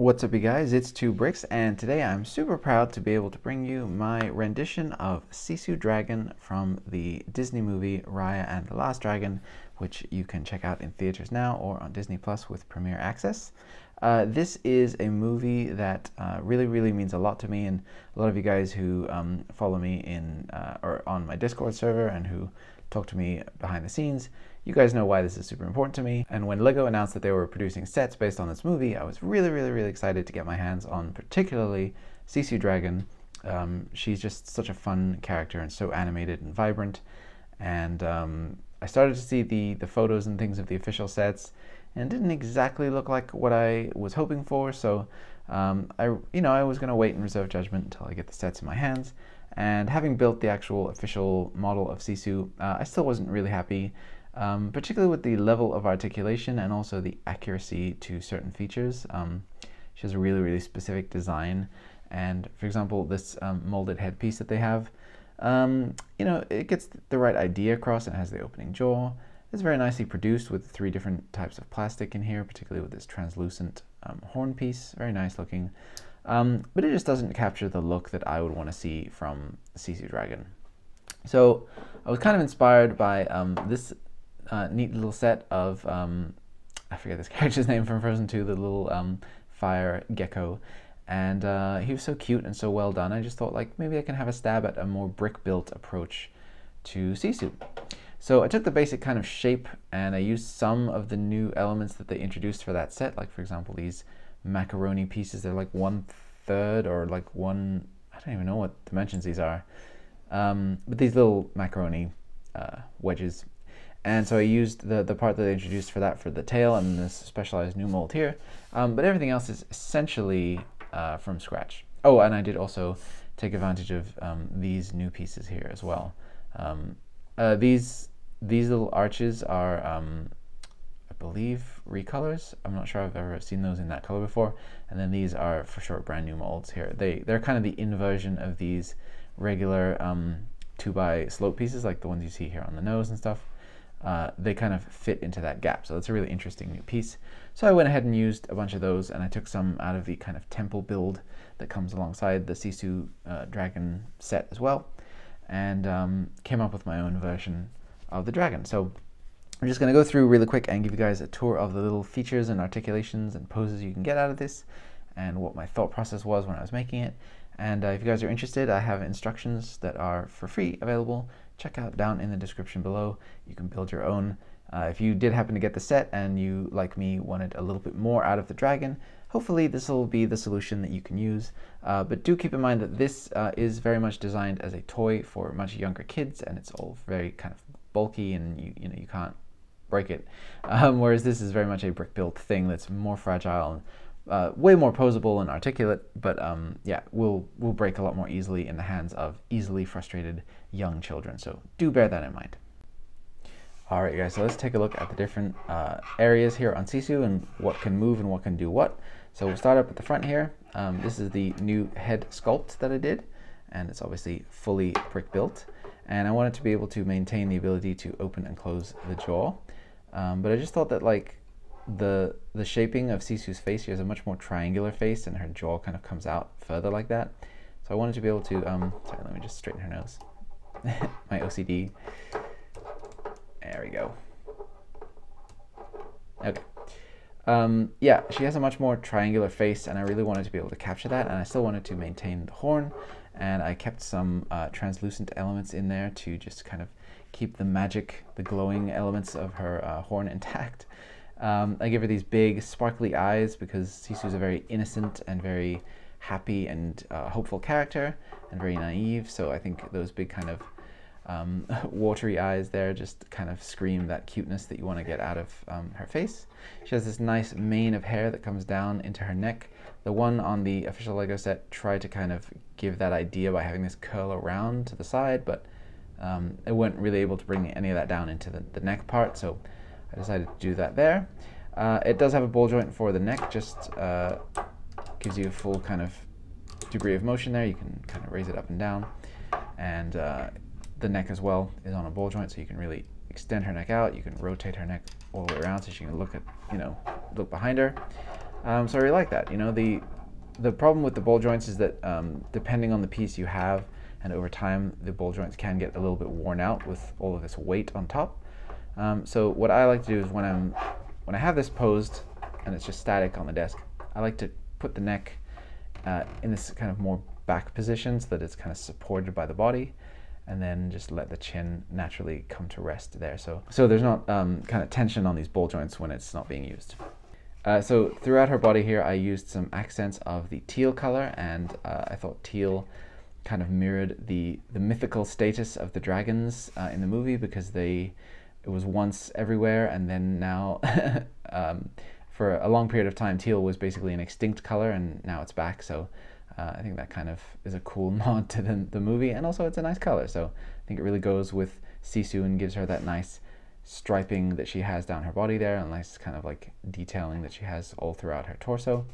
What's up you guys, it's 2Bricks and today I'm super proud to be able to bring you my rendition of Sisu Dragon from the Disney movie Raya and the Last Dragon, which you can check out in theaters now or on Disney Plus with Premier Access. Uh, this is a movie that uh, really, really means a lot to me and a lot of you guys who um, follow me in uh, or on my Discord server and who talk to me behind the scenes you guys know why this is super important to me. And when LEGO announced that they were producing sets based on this movie, I was really, really, really excited to get my hands on particularly Sisu Dragon. Um, she's just such a fun character and so animated and vibrant. And um, I started to see the, the photos and things of the official sets and didn't exactly look like what I was hoping for. So um, I, you know, I was going to wait and reserve judgment until I get the sets in my hands. And having built the actual official model of Sisu, uh, I still wasn't really happy um, particularly with the level of articulation and also the accuracy to certain features. Um, she has a really, really specific design. And for example, this um, molded headpiece that they have, um, you know, it gets the right idea across and has the opening jaw. It's very nicely produced with three different types of plastic in here, particularly with this translucent um, horn piece. Very nice looking. Um, but it just doesn't capture the look that I would want to see from Sisu Dragon. So I was kind of inspired by um, this uh, neat little set of, um, I forget this character's name from Frozen 2, the little um, fire gecko. And uh, he was so cute and so well done. I just thought like maybe I can have a stab at a more brick built approach to Sisu. So I took the basic kind of shape and I used some of the new elements that they introduced for that set. Like for example, these macaroni pieces, they're like one third or like one, I don't even know what dimensions these are. Um, but these little macaroni uh, wedges and so I used the, the part that they introduced for that for the tail and this specialized new mold here. Um, but everything else is essentially uh, from scratch. Oh, and I did also take advantage of um, these new pieces here as well. Um, uh, these these little arches are, um, I believe, recolors. I'm not sure I've ever seen those in that color before. And then these are for sure brand new molds here. They they're kind of the inversion of these regular um, two by slope pieces, like the ones you see here on the nose and stuff uh, they kind of fit into that gap. So that's a really interesting new piece. So I went ahead and used a bunch of those and I took some out of the kind of temple build that comes alongside the Sisu uh, dragon set as well and um, came up with my own version of the dragon. So I'm just going to go through really quick and give you guys a tour of the little features and articulations and poses you can get out of this and what my thought process was when I was making it. And uh, if you guys are interested, I have instructions that are for free available check out down in the description below. You can build your own. Uh, if you did happen to get the set and you, like me, wanted a little bit more out of the dragon, hopefully this will be the solution that you can use. Uh, but do keep in mind that this uh, is very much designed as a toy for much younger kids and it's all very kind of bulky and you, you know you can't break it. Um, whereas this is very much a brick built thing that's more fragile and uh, way more posable and articulate, but um, yeah, will will break a lot more easily in the hands of easily frustrated young children. So do bear that in mind. All right, guys, so let's take a look at the different uh, areas here on Sisu and what can move and what can do what. So we'll start up at the front here. Um, this is the new head sculpt that I did, and it's obviously fully brick built. And I wanted to be able to maintain the ability to open and close the jaw. Um, but I just thought that like the the shaping of Sisu's face, she has a much more triangular face and her jaw kind of comes out further like that. So I wanted to be able to, um, sorry, let me just straighten her nose. My OCD. There we go. Okay. Um, yeah, she has a much more triangular face and I really wanted to be able to capture that and I still wanted to maintain the horn and I kept some uh, translucent elements in there to just kind of keep the magic, the glowing elements of her uh, horn intact. Um, I give her these big sparkly eyes because Sisu is a very innocent and very happy and uh, hopeful character and very naive. So I think those big kind of um, watery eyes there just kind of scream that cuteness that you want to get out of um, her face. She has this nice mane of hair that comes down into her neck. The one on the official LEGO set tried to kind of give that idea by having this curl around to the side, but um, it wasn't really able to bring any of that down into the, the neck part. So I decided to do that there. Uh, it does have a ball joint for the neck, just uh, gives you a full kind of degree of motion there. You can kind of raise it up and down. And uh, the neck as well is on a ball joint, so you can really extend her neck out. You can rotate her neck all the way around so she can look at, you know, look behind her. Um, so I really like that. You know, the the problem with the ball joints is that um, depending on the piece you have, and over time the ball joints can get a little bit worn out with all of this weight on top. Um, so what I like to do is when I'm when I have this posed and it's just static on the desk, I like to put the neck uh, in this kind of more back position so that it's kind of supported by the body and then just let the chin naturally come to rest there. So, so there's not um, kind of tension on these ball joints when it's not being used. Uh, so throughout her body here, I used some accents of the teal color, and uh, I thought teal kind of mirrored the the mythical status of the dragons uh, in the movie because they it was once everywhere, and then now. um, for a long period of time, teal was basically an extinct color, and now it's back. So uh, I think that kind of is a cool nod to the, the movie, and also it's a nice color. So I think it really goes with Sisu and gives her that nice striping that she has down her body there, and nice kind of like detailing that she has all throughout her torso.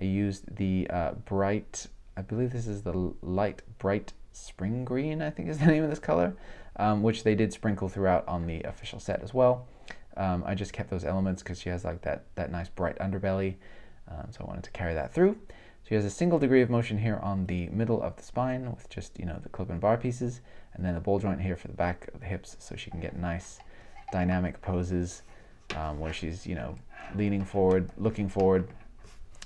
I used the uh, bright, I believe this is the light bright spring green, I think is the name of this color, um, which they did sprinkle throughout on the official set as well. Um, I just kept those elements because she has like that, that nice bright underbelly, um, so I wanted to carry that through. She has a single degree of motion here on the middle of the spine with just, you know, the clip and bar pieces, and then a ball joint here for the back of the hips so she can get nice dynamic poses um, where she's, you know, leaning forward, looking forward,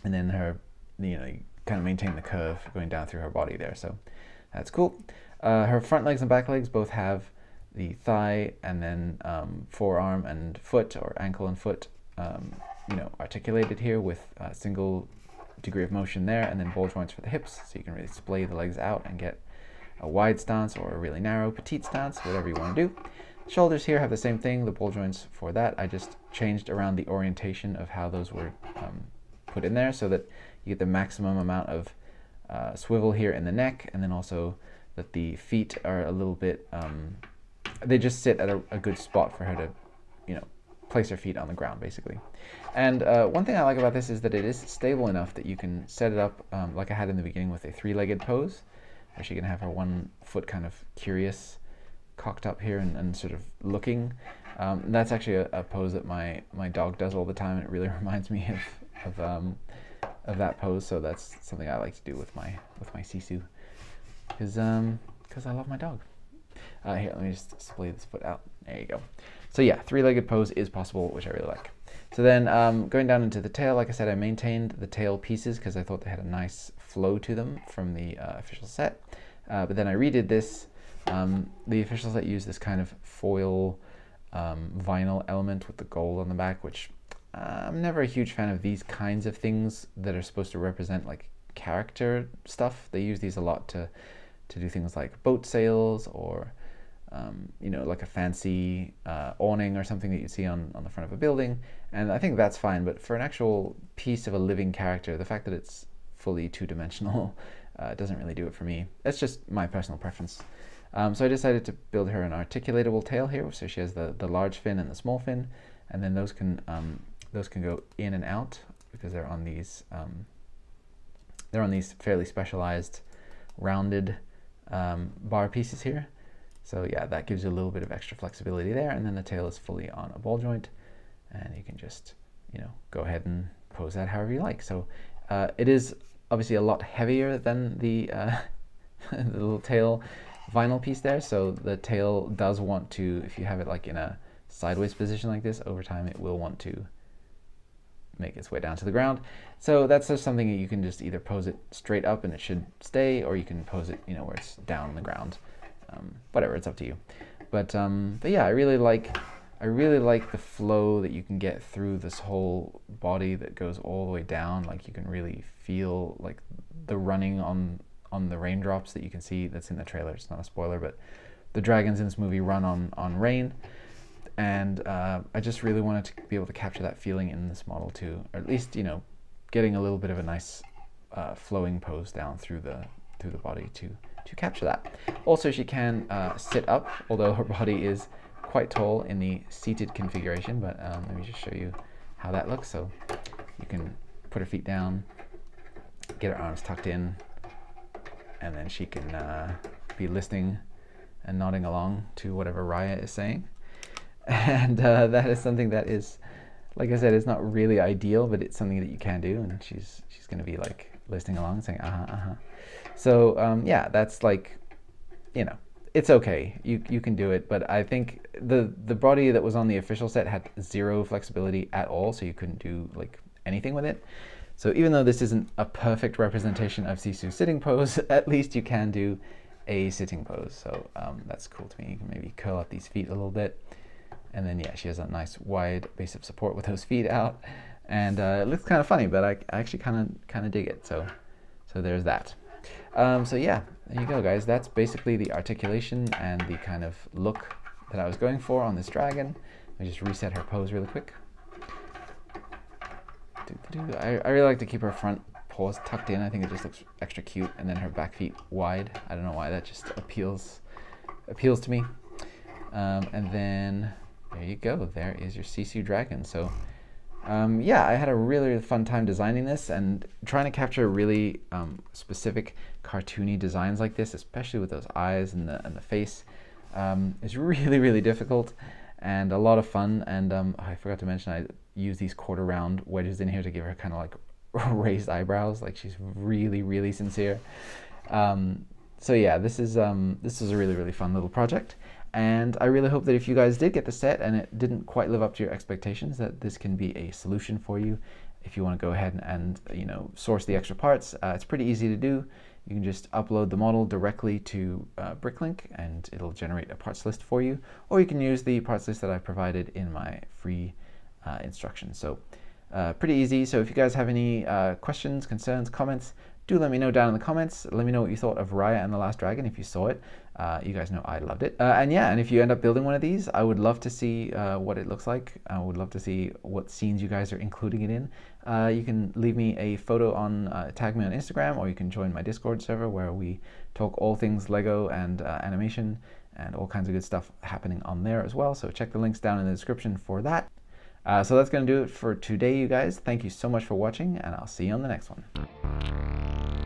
and then her, you know, you kind of maintain the curve going down through her body there. So that's cool. Uh, her front legs and back legs both have the thigh and then um, forearm and foot or ankle and foot, um, you know, articulated here with a single degree of motion there, and then ball joints for the hips, so you can really splay the legs out and get a wide stance or a really narrow petite stance, whatever you want to do. Shoulders here have the same thing, the ball joints for that. I just changed around the orientation of how those were um, put in there so that you get the maximum amount of uh, swivel here in the neck, and then also that the feet are a little bit, um, they just sit at a, a good spot for her to, you know, place her feet on the ground, basically. And uh, one thing I like about this is that it is stable enough that you can set it up um, like I had in the beginning with a three-legged pose, where she can have her one foot kind of curious, cocked up here and, and sort of looking. Um, that's actually a, a, pose that my, my dog does all the time, and it really reminds me of of, um, of that pose. So that's something I like to do with my with my Sisu, because um, because um, I love my dog. Uh, here, let me just splay this foot out. There you go. So yeah, three-legged pose is possible, which I really like. So then um, going down into the tail, like I said, I maintained the tail pieces because I thought they had a nice flow to them from the uh, official set. Uh, but then I redid this. Um, the officials that use this kind of foil um, vinyl element with the gold on the back, which uh, I'm never a huge fan of these kinds of things that are supposed to represent like character stuff. They use these a lot to, to do things like boat sails or um, you know, like a fancy uh, awning or something that you see on, on the front of a building. And I think that's fine. But for an actual piece of a living character, the fact that it's fully two dimensional uh, doesn't really do it for me. That's just my personal preference. Um, so I decided to build her an articulatable tail here. So she has the, the large fin and the small fin. And then those can, um, those can go in and out because they're on these, um, they're on these fairly specialized rounded um, bar pieces here. So yeah, that gives you a little bit of extra flexibility there. And then the tail is fully on a ball joint and you can just, you know, go ahead and pose that however you like. So uh, it is obviously a lot heavier than the, uh, the little tail vinyl piece there. So the tail does want to, if you have it like in a sideways position like this, over time it will want to make its way down to the ground. So that's just something that you can just either pose it straight up and it should stay, or you can pose it, you know, where it's down on the ground um, whatever, it's up to you. But um, but yeah, I really like I really like the flow that you can get through this whole body that goes all the way down. Like you can really feel like the running on on the raindrops that you can see. That's in the trailer. It's not a spoiler, but the dragons in this movie run on on rain, and uh, I just really wanted to be able to capture that feeling in this model too, or at least you know, getting a little bit of a nice uh, flowing pose down through the through the body too to capture that. Also, she can uh, sit up, although her body is quite tall in the seated configuration, but um, let me just show you how that looks. So you can put her feet down, get her arms tucked in, and then she can uh, be listening and nodding along to whatever Raya is saying. And uh, that is something that is like I said, it's not really ideal, but it's something that you can do, and she's she's gonna be like listening along, saying uh huh, uh huh. So um, yeah, that's like, you know, it's okay. You you can do it, but I think the the body that was on the official set had zero flexibility at all, so you couldn't do like anything with it. So even though this isn't a perfect representation of Sisu's sitting pose, at least you can do a sitting pose. So um, that's cool to me. You can maybe curl up these feet a little bit. And then, yeah, she has a nice wide base of support with those feet out. And uh, it looks kind of funny, but I, I actually kind of kind of dig it. So, so there's that. Um, so yeah, there you go, guys. That's basically the articulation and the kind of look that I was going for on this dragon. Let me just reset her pose really quick. I, I really like to keep her front paws tucked in. I think it just looks extra cute. And then her back feet wide. I don't know why that just appeals appeals to me. Um, and then there you go. There is your Sisu dragon. So um, yeah, I had a really, really, fun time designing this and trying to capture really um, specific cartoony designs like this, especially with those eyes and the, and the face, um, is really, really difficult and a lot of fun. And um, I forgot to mention I use these quarter round wedges in here to give her kind of like raised eyebrows. Like she's really, really sincere. Um, so yeah, this is um, this is a really, really fun little project. And I really hope that if you guys did get the set and it didn't quite live up to your expectations, that this can be a solution for you. If you want to go ahead and, and you know source the extra parts, uh, it's pretty easy to do. You can just upload the model directly to uh, Bricklink and it'll generate a parts list for you. Or you can use the parts list that I provided in my free uh, instructions. So uh, pretty easy. So if you guys have any uh, questions, concerns, comments, do let me know down in the comments. Let me know what you thought of Raya and the Last Dragon if you saw it. Uh, you guys know I loved it. Uh, and yeah, and if you end up building one of these, I would love to see uh, what it looks like. I would love to see what scenes you guys are including it in. You can leave me a photo on, tag me on Instagram, or you can join my Discord server where we talk all things Lego and animation and all kinds of good stuff happening on there as well. So check the links down in the description for that. Uh, so that's going to do it for today, you guys. Thank you so much for watching, and I'll see you on the next one.